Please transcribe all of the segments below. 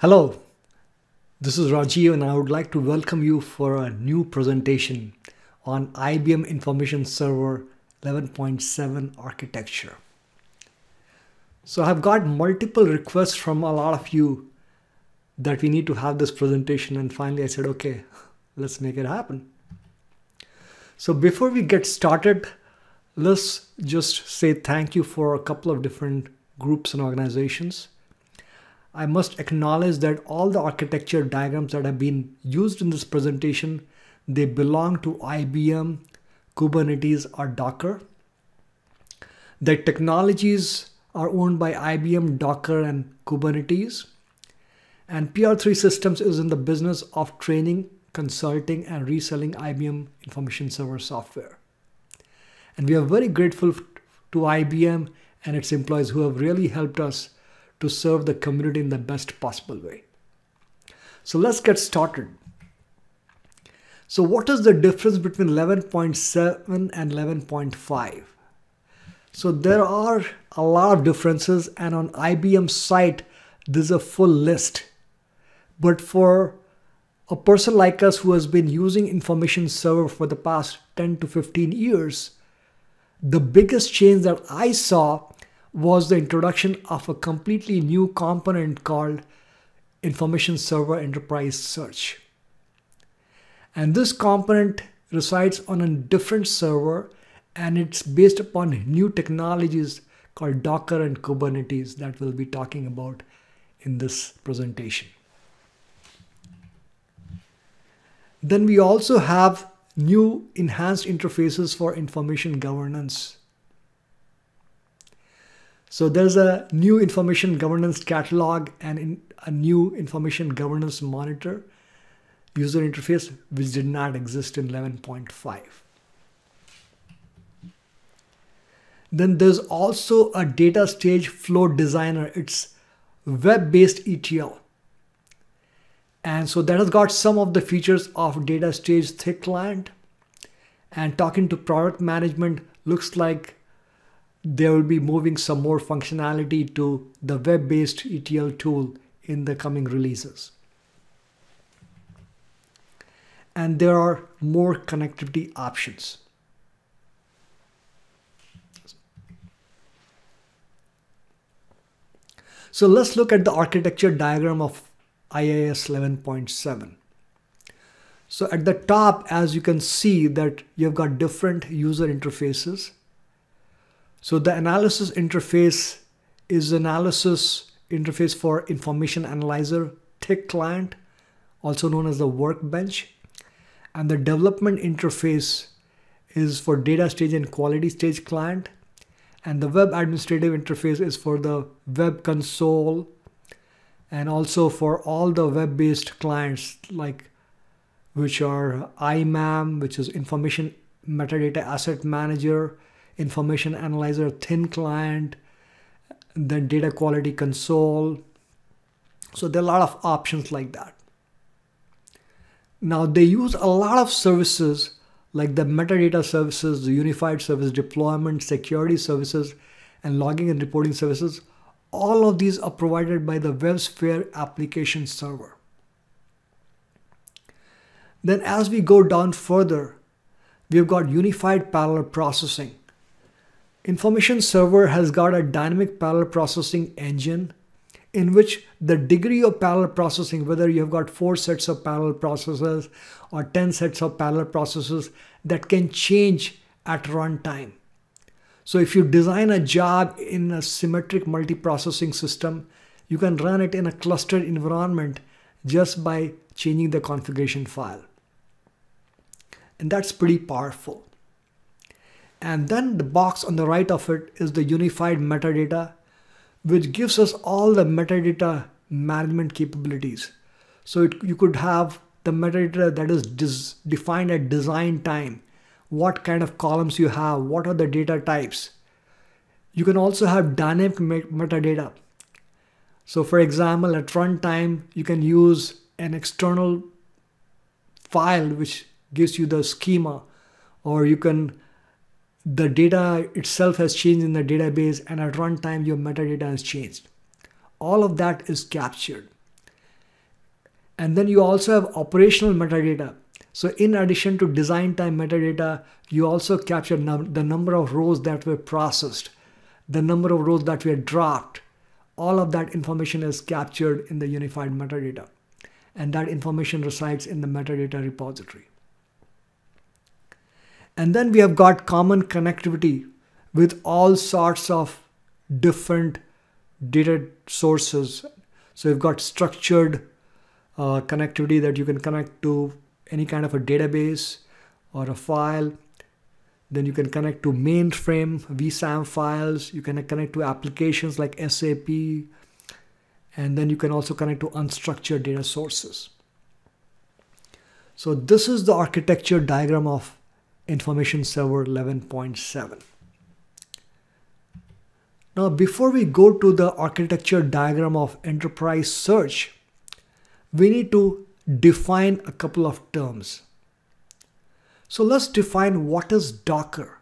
Hello, this is Rajiv and I would like to welcome you for a new presentation on IBM Information Server 11.7 architecture. So I've got multiple requests from a lot of you that we need to have this presentation and finally I said, okay, let's make it happen. So before we get started, let's just say thank you for a couple of different groups and organizations. I must acknowledge that all the architecture diagrams that have been used in this presentation, they belong to IBM, Kubernetes or Docker. The technologies are owned by IBM, Docker and Kubernetes. And PR3 Systems is in the business of training, consulting and reselling IBM information server software. And we are very grateful to IBM and its employees who have really helped us to serve the community in the best possible way. So let's get started. So what is the difference between 11.7 and 11.5? So there are a lot of differences and on IBM site, there's a full list. But for a person like us who has been using information server for the past 10 to 15 years, the biggest change that I saw was the introduction of a completely new component called Information Server Enterprise Search. And this component resides on a different server and it's based upon new technologies called Docker and Kubernetes that we'll be talking about in this presentation. Then we also have new enhanced interfaces for information governance. So there's a new information governance catalog and in a new information governance monitor user interface which did not exist in 11.5. Then there's also a data stage flow designer. It's web-based ETL. And so that has got some of the features of data stage thick client. And talking to product management looks like they will be moving some more functionality to the web-based ETL tool in the coming releases. And there are more connectivity options. So let's look at the architecture diagram of IIS 11.7. So at the top, as you can see that you've got different user interfaces so the analysis interface is analysis interface for information analyzer thick client, also known as the workbench. And the development interface is for data stage and quality stage client. And the web administrative interface is for the web console and also for all the web-based clients like which are IMAM, which is information metadata asset manager, information analyzer, thin client, then data quality console. So there are a lot of options like that. Now they use a lot of services like the metadata services, the unified service deployment, security services, and logging and reporting services. All of these are provided by the WebSphere application server. Then as we go down further, we've got unified parallel processing. Information server has got a dynamic parallel processing engine in which the degree of parallel processing, whether you have got four sets of parallel processors or 10 sets of parallel processors that can change at runtime. So if you design a job in a symmetric multiprocessing system, you can run it in a clustered environment just by changing the configuration file. And that's pretty powerful. And then the box on the right of it is the unified metadata, which gives us all the metadata management capabilities. So it, you could have the metadata that is defined at design time, what kind of columns you have, what are the data types. You can also have dynamic metadata. So for example, at runtime, you can use an external file which gives you the schema, or you can the data itself has changed in the database and at runtime your metadata has changed. All of that is captured. And then you also have operational metadata. So in addition to design time metadata, you also capture num the number of rows that were processed, the number of rows that were dropped. All of that information is captured in the unified metadata. And that information resides in the metadata repository. And then we have got common connectivity with all sorts of different data sources. So you've got structured uh, connectivity that you can connect to any kind of a database or a file. Then you can connect to mainframe VSAM files. You can connect to applications like SAP. And then you can also connect to unstructured data sources. So this is the architecture diagram of Information Server 11.7. Now, before we go to the architecture diagram of enterprise search, we need to define a couple of terms. So let's define what is Docker.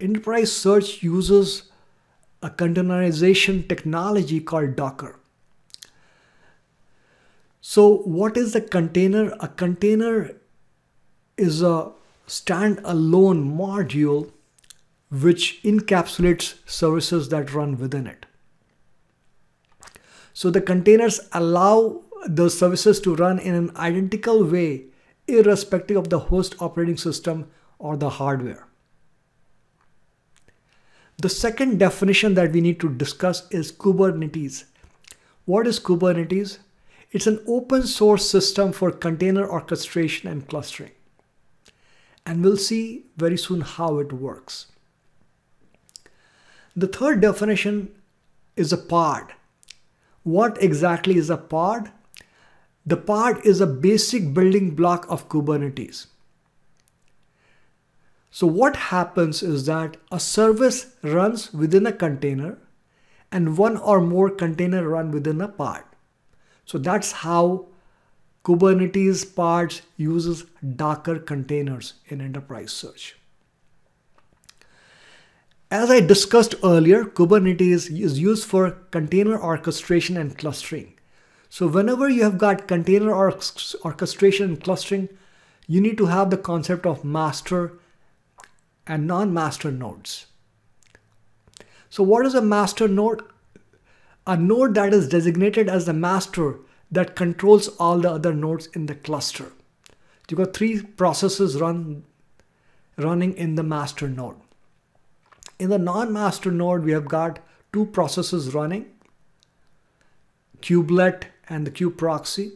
Enterprise search uses a containerization technology called Docker. So what is a container? A container is a standalone module which encapsulates services that run within it. So the containers allow those services to run in an identical way irrespective of the host operating system or the hardware. The second definition that we need to discuss is Kubernetes. What is Kubernetes? It's an open source system for container orchestration and clustering. And we'll see very soon how it works. The third definition is a pod. What exactly is a pod? The pod is a basic building block of Kubernetes. So what happens is that a service runs within a container and one or more container run within a pod. So that's how Kubernetes pods uses Docker containers in enterprise search. As I discussed earlier, Kubernetes is used for container orchestration and clustering. So whenever you have got container orchestration and clustering, you need to have the concept of master and non-master nodes. So what is a master node? A node that is designated as the master that controls all the other nodes in the cluster. You've got three processes run, running in the master node. In the non-master node, we have got two processes running, kubelet and the kubeproxy,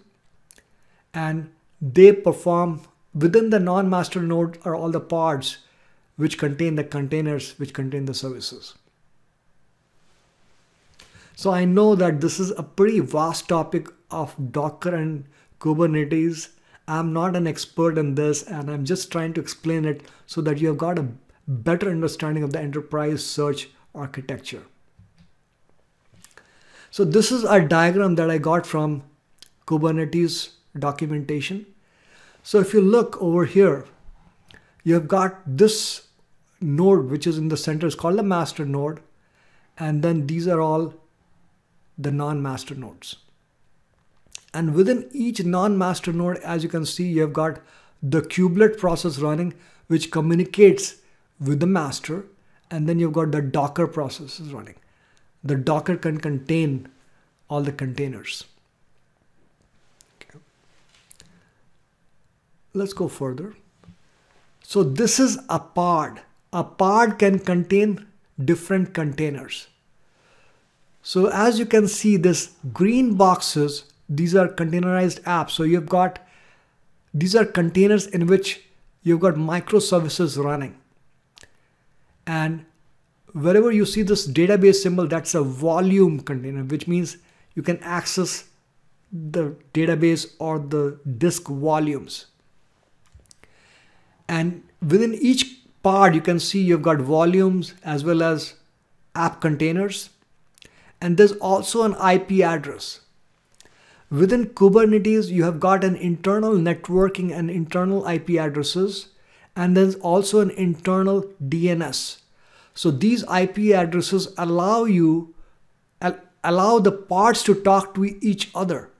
and they perform within the non-master node are all the pods which contain the containers which contain the services. So I know that this is a pretty vast topic of Docker and Kubernetes. I'm not an expert in this and I'm just trying to explain it so that you have got a better understanding of the enterprise search architecture. So this is a diagram that I got from Kubernetes documentation. So if you look over here, you have got this node which is in the center is called the master node and then these are all the non-master nodes and within each non-master node as you can see you have got the kubelet process running which communicates with the master. And then you've got the docker processes running. The docker can contain all the containers. Okay. let's go further. So this is a pod. A pod can contain different containers. So as you can see this green boxes these are containerized apps so you've got these are containers in which you've got microservices running and wherever you see this database symbol, that's a volume container, which means you can access the database or the disk volumes. And within each pod, you can see you've got volumes as well as app containers. And there's also an IP address. Within Kubernetes, you have got an internal networking and internal IP addresses and there's also an internal DNS. So these IP addresses allow you allow the pods to talk to each other.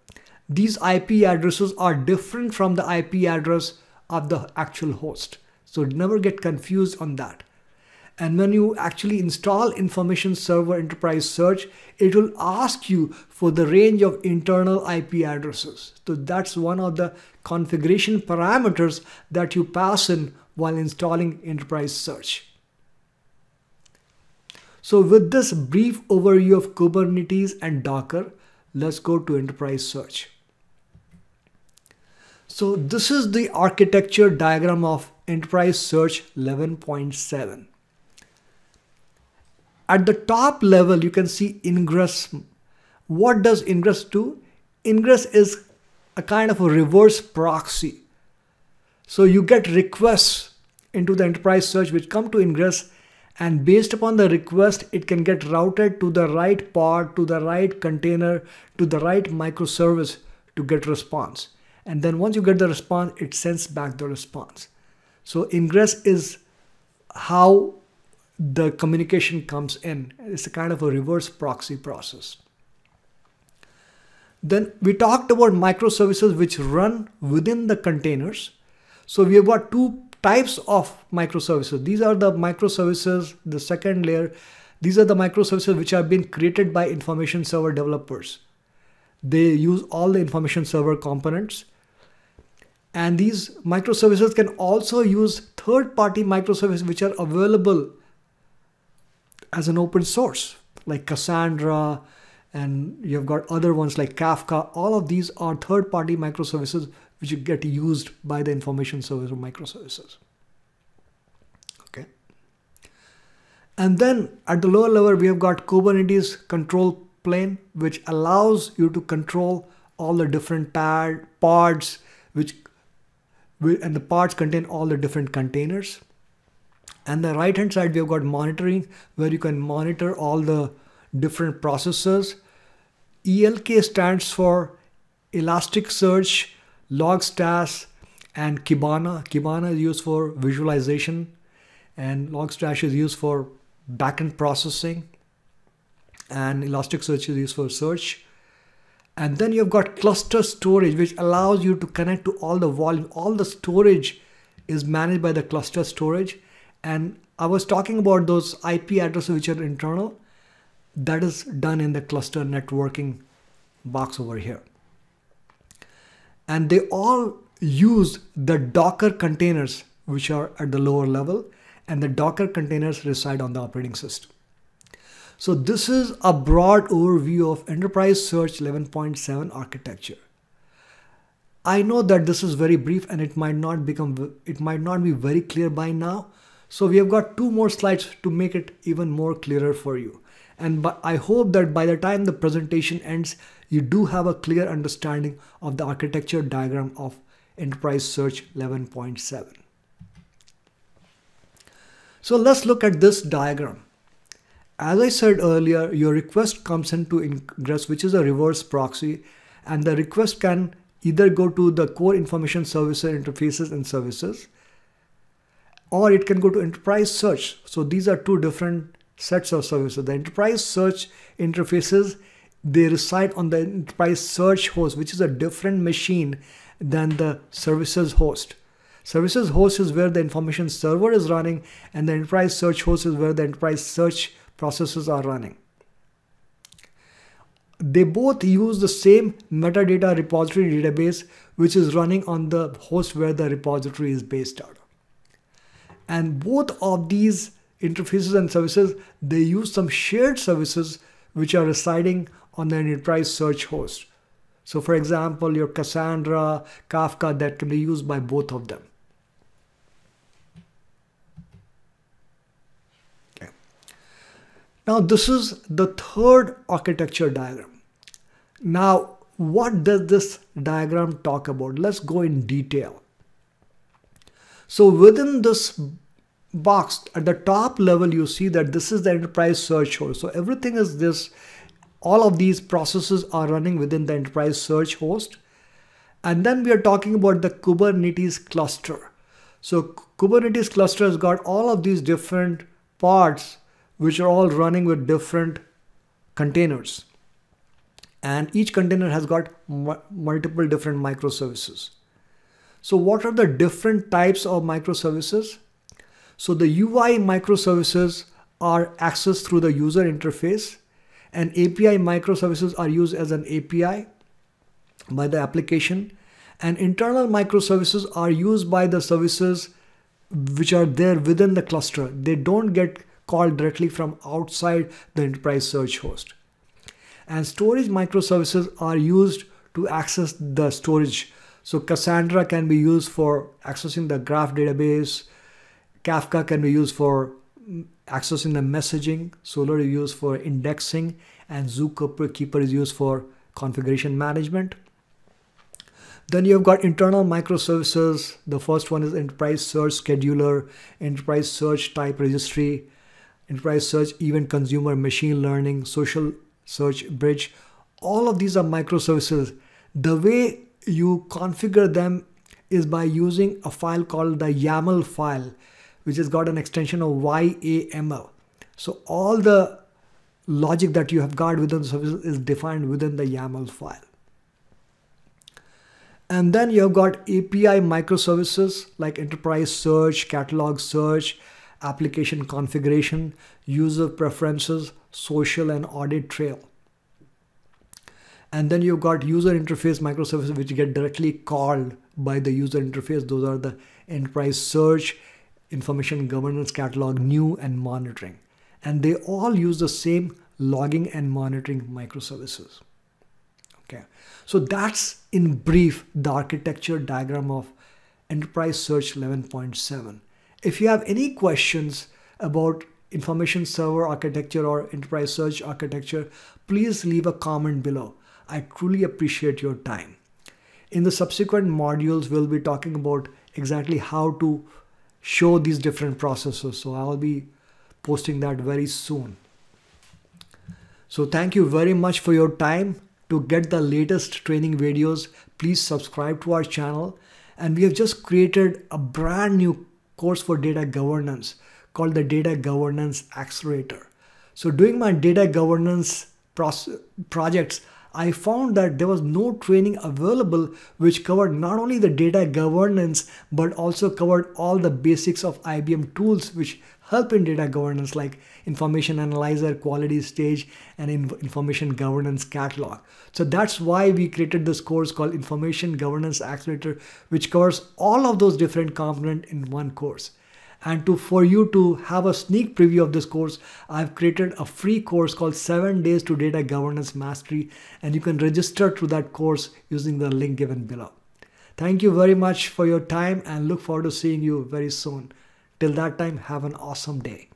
these IP addresses are different from the IP address of the actual host. So never get confused on that. And when you actually install Information Server Enterprise Search, it will ask you for the range of internal IP addresses. So that's one of the configuration parameters that you pass in while installing Enterprise Search. So with this brief overview of Kubernetes and Docker, let's go to Enterprise Search. So this is the architecture diagram of Enterprise Search 11.7. At the top level, you can see ingress. What does ingress do? Ingress is a kind of a reverse proxy. So you get requests into the enterprise search which come to ingress and based upon the request, it can get routed to the right pod, to the right container, to the right microservice to get response. And then once you get the response, it sends back the response. So ingress is how the communication comes in. It's a kind of a reverse proxy process. Then we talked about microservices which run within the containers. So we have got two types of microservices. These are the microservices, the second layer. These are the microservices which have been created by information server developers. They use all the information server components. And these microservices can also use third-party microservices which are available as an open source, like Cassandra, and you've got other ones like Kafka. All of these are third-party microservices which get used by the information service or microservices. Okay. And then at the lower level, we have got Kubernetes control plane, which allows you to control all the different pad, pods, which and the pods contain all the different containers. And the right hand side, we have got monitoring where you can monitor all the different processes. ELK stands for Elasticsearch, Logstash, and Kibana. Kibana is used for visualization and Logstash is used for backend processing and Elasticsearch is used for search. And then you've got cluster storage, which allows you to connect to all the volume. All the storage is managed by the cluster storage. And I was talking about those IP addresses which are internal. That is done in the cluster networking box over here. And they all use the Docker containers, which are at the lower level, and the Docker containers reside on the operating system. So this is a broad overview of Enterprise Search 11.7 architecture. I know that this is very brief and it might not become it might not be very clear by now, so we have got two more slides to make it even more clearer for you. And I hope that by the time the presentation ends, you do have a clear understanding of the architecture diagram of Enterprise Search 11.7. So let's look at this diagram. As I said earlier, your request comes into Ingress, which is a reverse proxy, and the request can either go to the core information services interfaces and services, or it can go to enterprise search. So these are two different sets of services. The enterprise search interfaces, they reside on the enterprise search host, which is a different machine than the services host. Services host is where the information server is running and the enterprise search host is where the enterprise search processes are running. They both use the same metadata repository database which is running on the host where the repository is based out and both of these interfaces and services they use some shared services which are residing on the enterprise search host. So for example your cassandra kafka that can be used by both of them. Okay. Now this is the third architecture diagram. Now what does this diagram talk about? Let's go in detail. So within this box at the top level, you see that this is the enterprise search host. So everything is this, all of these processes are running within the enterprise search host. And then we are talking about the Kubernetes cluster. So Kubernetes cluster has got all of these different pods which are all running with different containers. and each container has got multiple different microservices. So what are the different types of microservices? So the UI microservices are accessed through the user interface and API microservices are used as an API by the application and internal microservices are used by the services which are there within the cluster. They don't get called directly from outside the enterprise search host. And storage microservices are used to access the storage. So Cassandra can be used for accessing the graph database. Kafka can be used for accessing the messaging. Solr is used for indexing and Zookeeper is used for configuration management. Then you've got internal microservices. The first one is enterprise search scheduler, enterprise search type registry, enterprise search event consumer, machine learning, social search bridge. All of these are microservices. The way you configure them is by using a file called the YAML file, which has got an extension of YAML. So all the logic that you have got within the service is defined within the YAML file. And then you have got API microservices like enterprise search, catalog search, application configuration, user preferences, social and audit trail. And then you've got user interface microservices which get directly called by the user interface. Those are the enterprise search, information governance catalog, new and monitoring. And they all use the same logging and monitoring microservices. Okay, so that's in brief the architecture diagram of Enterprise Search 11.7. If you have any questions about information server architecture or enterprise search architecture, please leave a comment below. I truly appreciate your time. In the subsequent modules, we'll be talking about exactly how to show these different processes. So I'll be posting that very soon. So thank you very much for your time. To get the latest training videos, please subscribe to our channel. And we have just created a brand new course for data governance called the Data Governance Accelerator. So doing my data governance projects, I found that there was no training available which covered not only the data governance but also covered all the basics of IBM tools which help in data governance like information analyzer, quality stage, and information governance catalog. So that's why we created this course called Information Governance Accelerator, which covers all of those different components in one course. And to for you to have a sneak preview of this course, I've created a free course called 7 Days to Data Governance Mastery, and you can register to that course using the link given below. Thank you very much for your time and look forward to seeing you very soon. Till that time, have an awesome day.